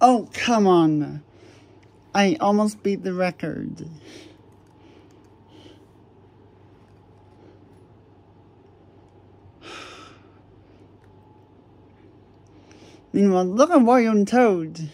Oh, come on. I almost beat the record. Meanwhile, look at Wario and Toad.